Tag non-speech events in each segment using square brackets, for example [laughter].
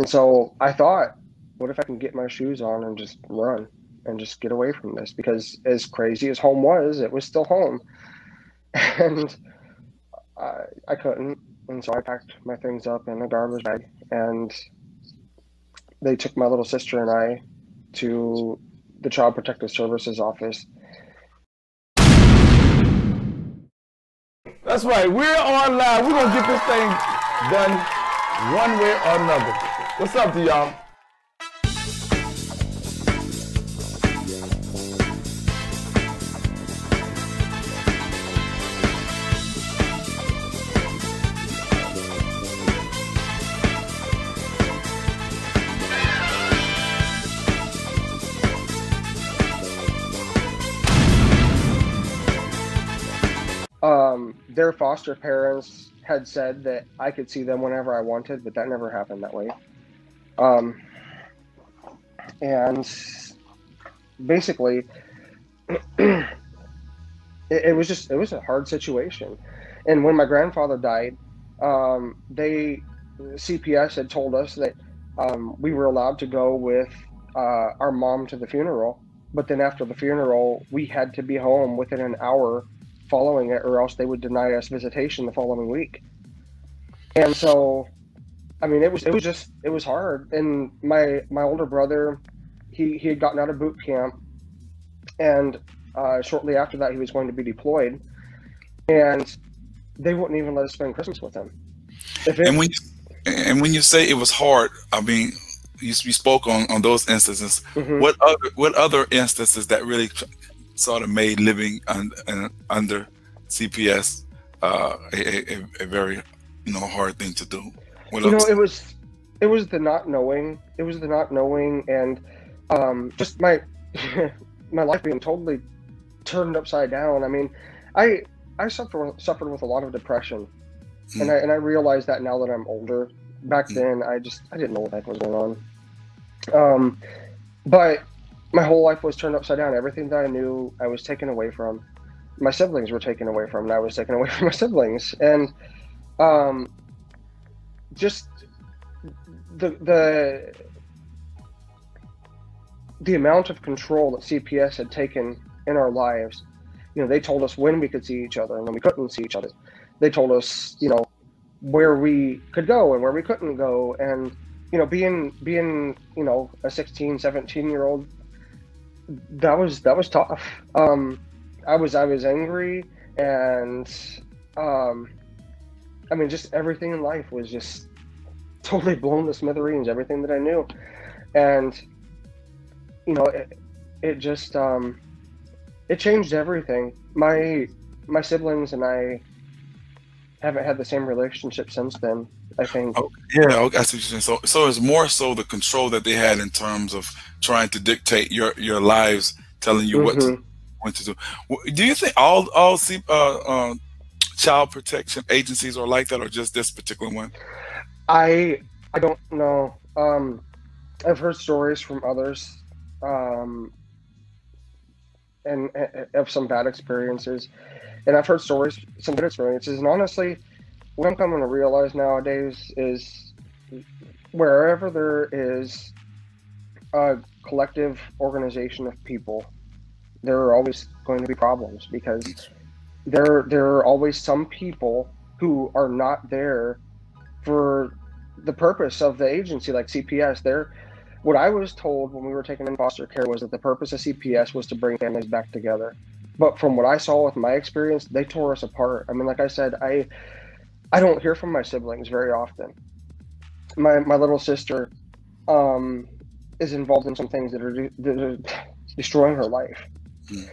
And so I thought, what if I can get my shoes on and just run and just get away from this? Because as crazy as home was, it was still home. [laughs] And I, I couldn't. And so I packed my things up in a garbage bag and they took my little sister and I to the Child Protective Services office. That's right. We're on live. We're gonna get this thing done one way or another. What's up to y'all? Um, their foster parents had said that I could see them whenever I wanted, but that never happened that way. Um, and basically, [clears throat] it, it was just it was a hard situation. And when my grandfather died, um, they CPS had told us that um, we were allowed to go with uh, our mom to the funeral, but then after the funeral, we had to be home within an hour following it, or else they would deny us visitation the following week. And so, I mean, it was it was just it was hard. And my my older brother, he he had gotten out of boot camp, and uh, shortly after that, he was going to be deployed, and they wouldn't even let us spend Christmas with him. It, and when you, and when you say it was hard, I mean, you, you spoke on, on those instances. Mm-hmm. What other what other instances that really sort of made living un, un, under CPS uh, a, a, a, very you know hard thing to do. What you else? know, it was it was the not knowing. It was the not knowing, and um, just my [laughs] my life being totally turned upside down. I mean, I I suffered suffered with a lot of depression, mm. and hmm. I and I realize that now that I'm older. Back mm. then, I just I didn't know what was going on. Um, but my whole life was turned upside down. Everything that I knew, I was taken away from. My siblings were taken away from, and I was taken away [laughs] from my siblings. And um, just the the the amount of control that CPS had taken in our lives. You know, they told us when we could see each other and when we couldn't see each other. They told us, you know, where we could go and where we couldn't go. And, you know, being, being, you know, a 16, 17 year old that was that was tough. Um, I was I was angry, and um, I mean, just everything in life was just totally blown to smithereens. Everything that I knew, and you know, it, it just um, it changed everything. My my siblings and I haven't had the same relationship since then. I think. Oh, yeah, okay, I see what you're saying. So, so it's more so the control that they had in terms of trying to dictate your your lives, telling you mm-hmm. what to mm-hmm. what to do. Do you think all all uh, uh, child protection agencies are like that, or just this particular one? I I don't know. Um, I've heard stories from others, um, and, of some bad experiences, and I've heard stories, some good experiences, and honestly what I'm coming to realize nowadays is wherever there is a collective organization of people, there are always going to be problems because there there are always some people who are not there for the purpose of the agency, like CPS. There, what I was told when we were taking in foster care was that the purpose of CPS was to bring families back together. But from what I saw with my experience, they tore us apart. I mean, like I said, I I don't hear from my siblings very often. My my little sister um, is involved in some things that are, de- that are destroying her life. Mm.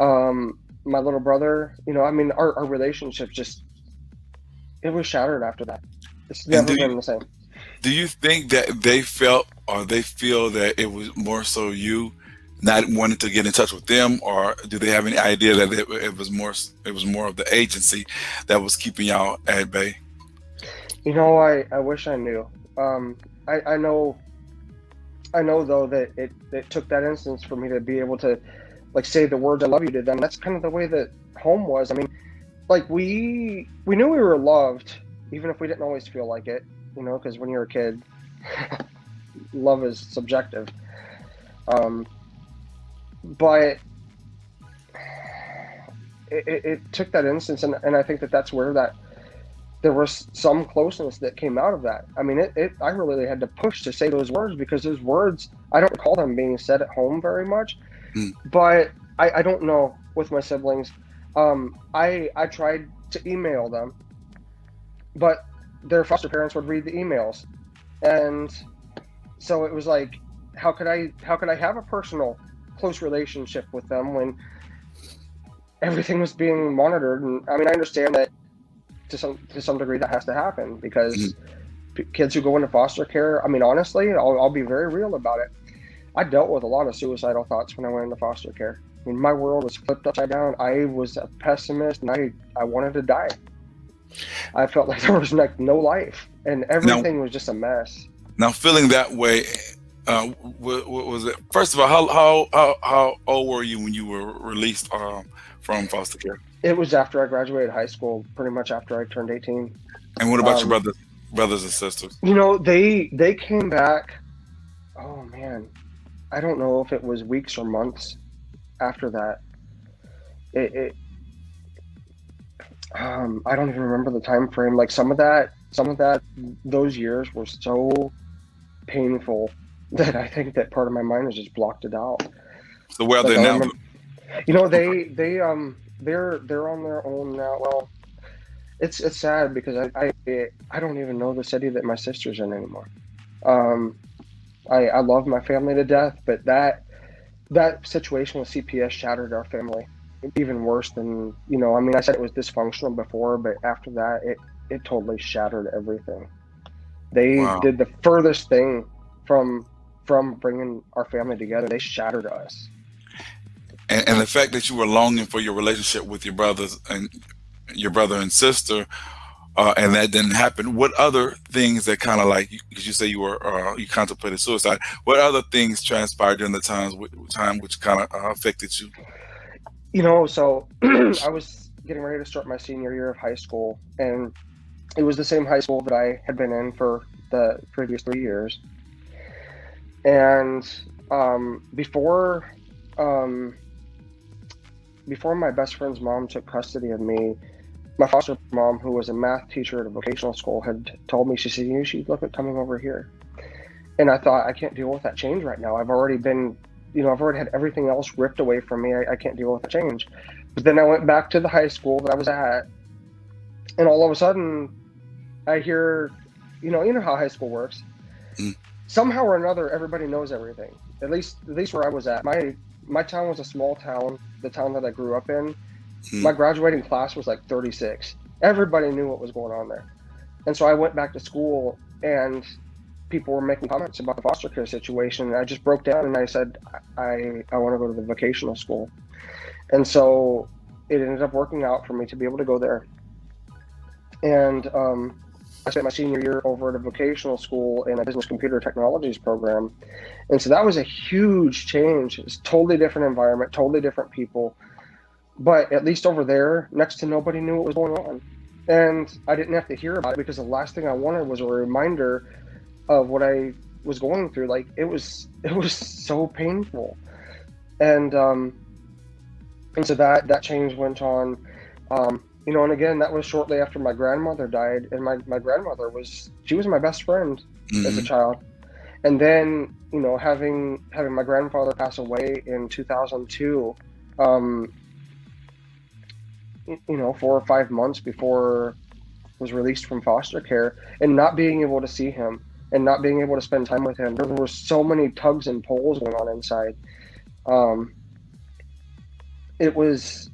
Um, my little brother, you know, I mean, our, our relationship just it was shattered after that. It's never been you, the same. Do you think that they felt or they feel that it was more so you not wanting to get in touch with them, or do they have any idea that it, it was more it was more of the agency that was keeping y'all at bay? You know, I, I wish I knew. Um, I, I know I know though that it, it took that instance for me to be able to like say the words I love you to them. That's kind of the way that home was. I mean, like we we knew we were loved, even if we didn't always feel like it, you know, because when you're a kid, [laughs] love is subjective. Um, but it, it, it took that instance, and, and I think that that's where that there was some closeness that came out of that. I mean, it, it I really had to push to say those words because those words I don't recall them being said at home very much. Mm. But I, I don't know with my siblings. Um, I I tried to email them, but their foster parents would read the emails, and so it was like, how could I how could I have a personal, close relationship with them when everything was being monitored? And I mean, I understand that to some to some degree that has to happen because mm-hmm. kids who go into foster care. I mean, honestly, I'll, I'll be very real about it. I dealt with a lot of suicidal thoughts when I went into foster care. I mean, my world was flipped upside down. I was a pessimist, and I I wanted to die. I felt like [laughs] there was like no life, and everything now, was just a mess. Now, feeling that way, uh, what, what, was it? First of all, how how how, how old were you when you were released um, from foster care? It was after I graduated high school, pretty much after I turned 18. And what about um, your brothers, brothers and sisters? You know, they they came back. Oh man, I don't know if it was weeks or months after that. It, it um, I don't even remember the time frame. Like some of that, some of that, those years were so painful [laughs] that I think that part of my mind has just blocked it out. So where are like, they now? Remember, you know, they they um they're they're on their own now. Well, it's it's sad because I I, I don't even know the city that my sister's in anymore. Um, I I love my family to death, but that that situation with CPS shattered our family even worse than you know. I mean, I said it was dysfunctional before, but after that, it it totally shattered everything. They wow. did the furthest thing from from bringing our family together. They shattered us and, and the fact that you were longing for your relationship with your brothers and your brother and sister uh, and that didn't happen. What other things that kind of like because you say you were uh, you contemplated suicide? What other things transpired during the times time which kind of uh, affected you? You know, so [clears throat] I was getting ready to start my senior year of high school, and it was the same high school that I had been in for the previous three years. And um, before um, before my best friend's mom took custody of me, my foster mom, who was a math teacher at a vocational school, had told me, she said, you should look at coming over here. And I thought, I can't deal with that change right now. I've already been, you know, I've already had everything else ripped away from me. I, I can't deal with the change. But then I went back to the high school that I was at, and all of a sudden, I hear, you know, you know how high school works. Mm. Somehow or another, everybody knows everything. At least, at least where I was at. My my town was a small town, the town that I grew up in. Hmm. My graduating class was like 36. Everybody knew what was going on there. And so I went back to school and people were making comments about the foster care situation. And I just broke down and I said, I, I want to go to the vocational school. And so it ended up working out for me to be able to go there. And um, I spent my senior year over at a vocational school in a business computer technologies program. And so that was a huge change. It's totally different environment, totally different people. But at least over there, next to nobody knew what was going on. And I didn't have to hear about it because the last thing I wanted was a reminder of what I was going through. Like it was it was so painful. And um and so that that change went on. Um you know, and again, that was shortly after my grandmother died, and my, my grandmother was she was my best friend mm-hmm. as a mm-hmm. child, and then you know having having my grandfather pass away in 2002, um, you know, four or five months before was released from foster care, and not being able to see him and not being able to spend time with him, there were so many tugs and pulls going on inside. Um, it was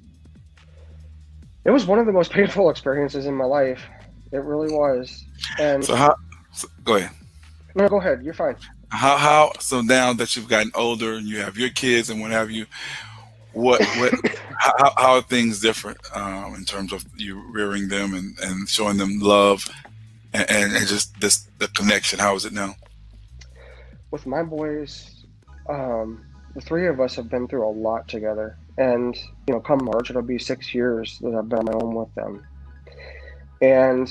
it was one of the most [laughs] painful experiences in my life. It really was. And so how? So, go ahead. No, go ahead. You're fine. How how so now that you've gotten older and you have your kids and what have you, what what [laughs] how, how are things different um, in terms of you rearing them and, and showing them love and, and, and just this the connection? How is it now? With my boys, um, the three of us have been through a lot together. And, you know, come March, it'll be six years that I've been on my own with them. And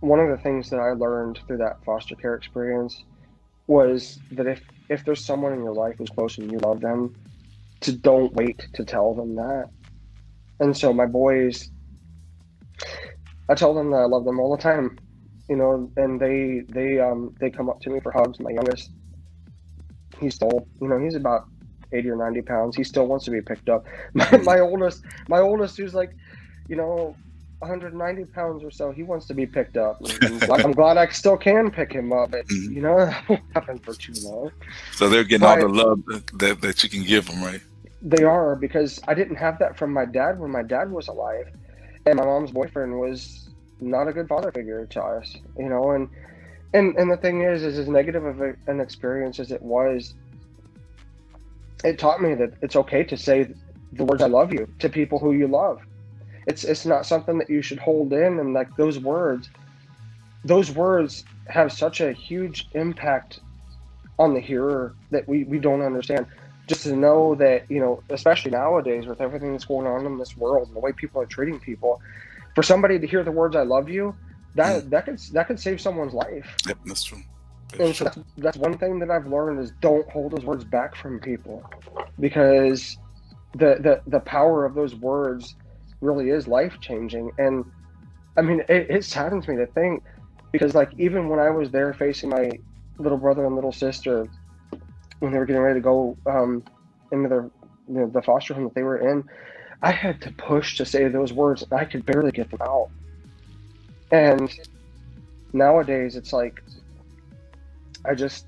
one of the things that I learned through that foster care experience was that if if there's someone in your life who's close and you love them, to don't wait to tell them that. And so my boys, I tell them that I love them all the time, you know, and they they um they come up to me for hugs. My youngest, he's still, you know, he's about 80 or 90 pounds. He still wants to be picked up. [laughs] My, my oldest, my oldest, who's like, you know, 190 pounds or so, he wants to be picked up. [laughs] I'm glad I still can pick him up. But, mm-hmm. You know, [laughs] that won't happen for too long. So they're getting but, all the love that, that you can give them, right? They are because I didn't have that from my dad when my dad was alive, and my mom's boyfriend was not a good father figure to us, you know. And and and the thing is, is as negative of a, an experience as it was, it taught me that it's okay to say the words "I love you" to people who you love. It's it's not something that you should hold in, and like those words, those words have such a huge impact on the hearer that we we don't understand. Just to know that you know, especially nowadays with everything that's going on in this world and the way people are treating people, for somebody to hear the words "I love you," that mm. that could that could save someone's life. Yep, that's true and so that's, that's one thing that I've learned is don't hold those words back from people because the the, the power of those words really is life changing and I mean it, it saddens me to think because like even when I was there facing my little brother and little sister when they were getting ready to go um, into the you know, the foster home that they were in, I had to push to say those words and I could barely get them out. And nowadays it's like I just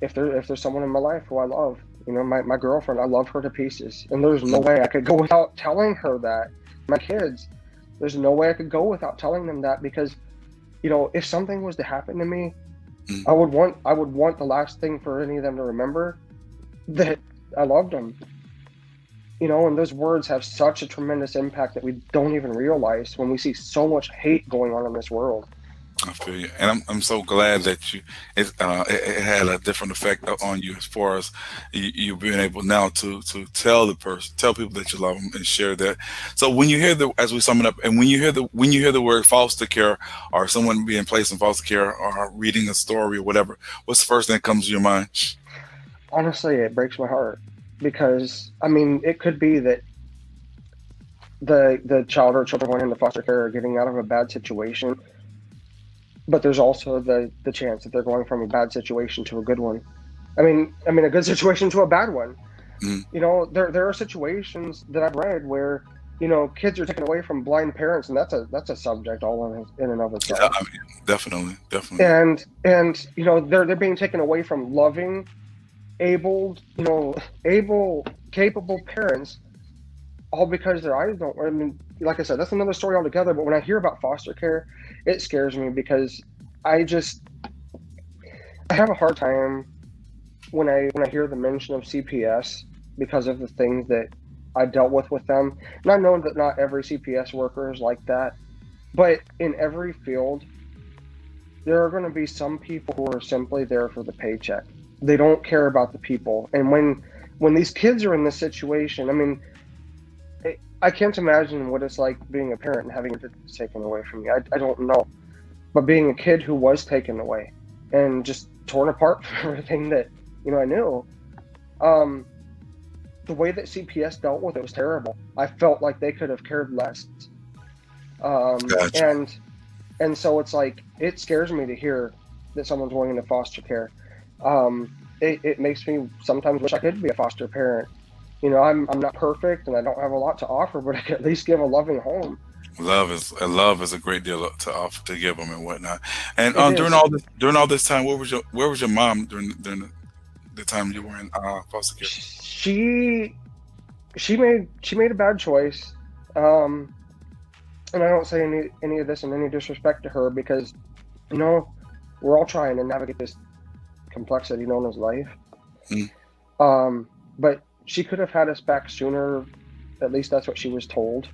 if there if there's someone in my life who I love, you know, my, my girlfriend, I love her to pieces. And there's no way I could go without telling her that. My kids, there's no way I could go without telling them that because, you know, if something was to happen to me, mm. I would want I would want the last thing for any of them to remember that I loved them. You know, and those words have such a tremendous impact that we don't even realize when we see so much hate going on in this world. I feel you, and I'm I'm so glad that you it, uh, it, it had a different effect on you as far as you, you being able now to to tell the person, tell people that you love them, and share that. So when you hear the, as we sum it up, and when you hear the when you hear the word foster care or someone being placed in foster care or reading a story or whatever, what's the first thing that comes to your mind? Honestly, it breaks my heart because I mean, it could be that the the child or children going into foster care are getting out of a bad situation but there's also the the chance that they're going from a bad situation to a good one. I mean, I mean a good situation to a bad one. Mm. You know, there there are situations that I've read where you know kids are taken away from blind parents, and that's a that's a subject all in, in and of itself. Yeah, I mean, definitely, definitely. And and you know they're they're being taken away from loving, able, you know, able, capable parents, all because their eyes don't. I mean, like I said, that's another story altogether. But when I hear about foster care it scares me because I just I have a hard time when I when I hear the mention of CPS because of the things that I dealt with with them. And I know that not every CPS worker is like that, but in every field, there are going to be some people who are simply there for the paycheck. They don't care about the people. And when when these kids are in this situation, I mean, I can't imagine what it's like being a parent and having it taken away from you. I, I don't know. But being a kid who was taken away and just torn apart [laughs] from everything that, you know, I knew, um, the way that CPS dealt with it was terrible. I felt like they could have cared less. Um, gotcha. And and so it's like it scares me to hear that someone's going into foster care. Um, it, it makes me sometimes wish I could be a foster parent you know, I'm I'm not perfect and I don't have a lot to offer, but I can at least give a loving home. Love is love is a great deal to offer to give them and whatnot. And um, during all this during all this time, where was your where was your mom during during the, the time you were in uh, foster care? She she made she made a bad choice, um, and I don't say any any of this in any disrespect to her because you know we're all trying to navigate this complexity known as life. Mm. Um, but she could have had us back sooner. At least that's what she was told.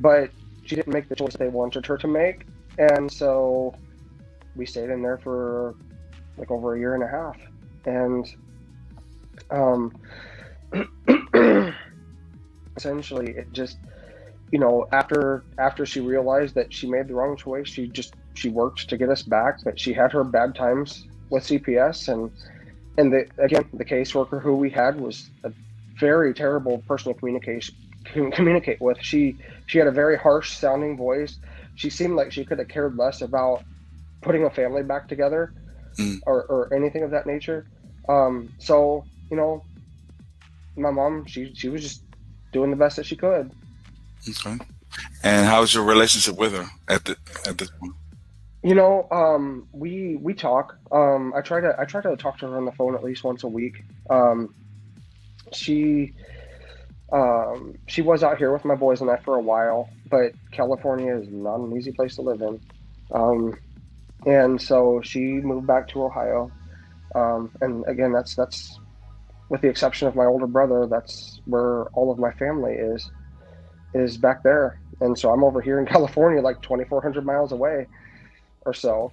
But she didn't make the choice they wanted her to make. And so we stayed in there for like over a year and a half. And um, [clears throat] essentially, it just, you know, after after she realized that she made the wrong choice, she just she worked to get us back. But she had her bad times with CPS, and and the again the caseworker who we had was a very terrible person to communicate communicate with. She she had a very harsh sounding voice. She seemed like she could have cared less about putting a family back together mm. or, or anything of that nature. Um, so you know, my mom she she was just doing the best that she could. Okay. And how's your relationship with her at the at this point? You know, um, we we talk. Um, I try to I try to talk to her on the phone at least once a week. Um, she um, she was out here with my boys and I for a while, but California is not an easy place to live in. Um, and so she moved back to Ohio. Um, and again, that's that's with the exception of my older brother, that's where all of my family is is back there. And so I'm over here in [laughs] California, like 2,400 miles away or so.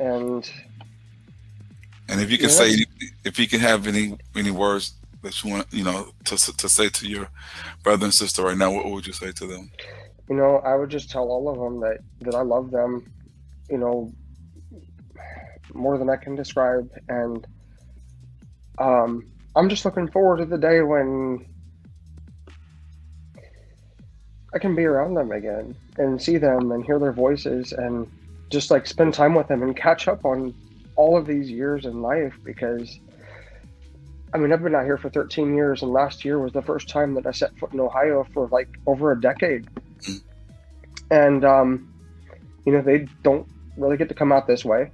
And and if you can say, if you can have any any words that you want, you know, to to say to your brother and sister right now, what would you say to them? You know, I would just tell all of them that that I love them. You know, more than I can describe, and um, I'm just looking forward to the day when I can be around them again and see them and hear their voices and just like spend time with them and catch up on all of these years in life because I mean, I've been out here for 13 years, and last year was the first time that I set foot in Ohio for like over a decade. And, um, you know, they don't really get to come out this way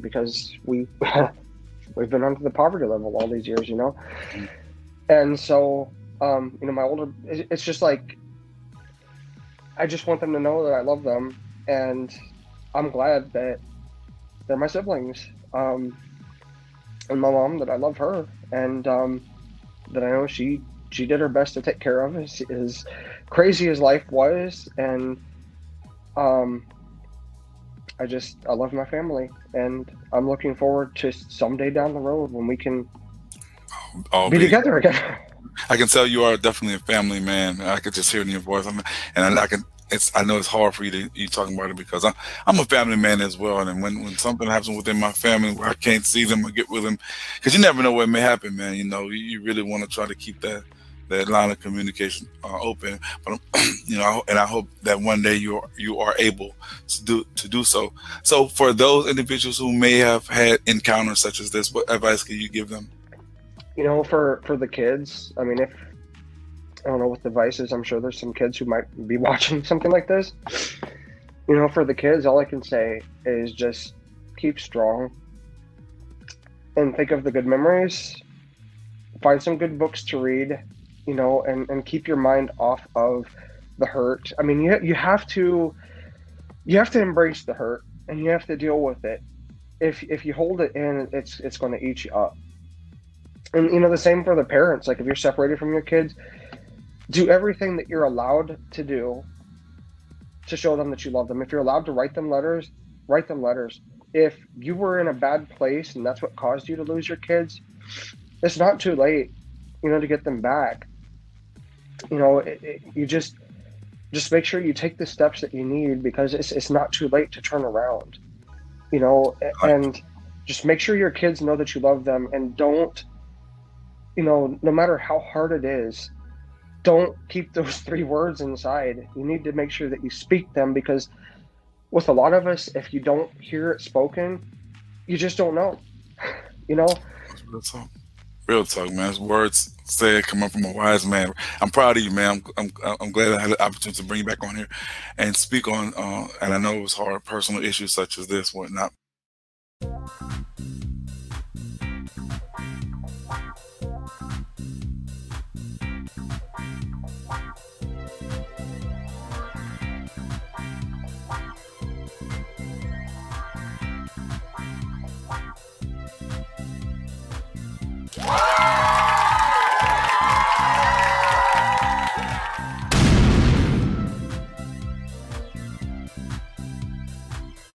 because we [laughs] we've been under the poverty level all these years, you know. And so, um, you know, my older, it's just like I just want them to know that I love them, and I'm glad that they're my siblings. Um, and my mom that I love her, and um, that I know she she did her best to take care of as, as crazy as life was, and um, I just I love my family, and I'm looking forward to someday down the road when we can I'll be, be together again. I can tell you are definitely a family man. I could just hear in your voice, and I, I can it's I know it's hard for you to you talking about it because I'm I'm a family man as well, and when when something happens within my family where I can't see them or get with them, because you never know what may happen, man. You know, you, you really want to try to keep that that line of communication uh, open. But [clears throat] you know, and I hope that one day you are you are able to do to do so. So for those individuals who may have had encounters such as this, what advice can you give them? You know, for for the kids, I mean, if I don't know what devices. I'm sure there's some kids who might be [laughs] watching something like this. You know, for the kids, all I can say is just keep strong and think of the good memories. Find some good books to read, you know, and, and keep your mind off of the hurt. I mean, you, you have to you have to embrace the hurt and you have to deal with it. If if you hold it in, it's it's going to eat you up. And you know the same for the parents. Like if you're separated from your kids, do everything that you're allowed to do to show them that you love them. If you're allowed to write them letters, write them letters. If you were in a bad place and that's what caused you to lose your kids, it's not too late, you know, to get them back. You know, it, it, you just just make sure you take the steps that you need because it's it's not too late to turn around. You know, and just make sure your kids know that you love them and don't you know, no matter how hard it is, don't keep those [laughs] three words inside. You need to make sure that you speak them because with a lot of us, if you don't hear it spoken, you just don't know. [laughs] you know? Real talk. Real talk, man. Words said coming from a wise man. I'm proud of you, man. I'm, I'm, I'm glad I had the opportunity to bring you back on here and speak on, uh, and I know it was hard, personal issues such as this, whatnot.